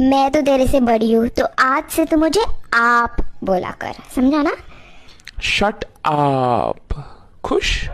मैं तो तेरे से बड़ी हूँ तो आज से तू मुझे आप बोला कर। समझा ना? शट आप खुश?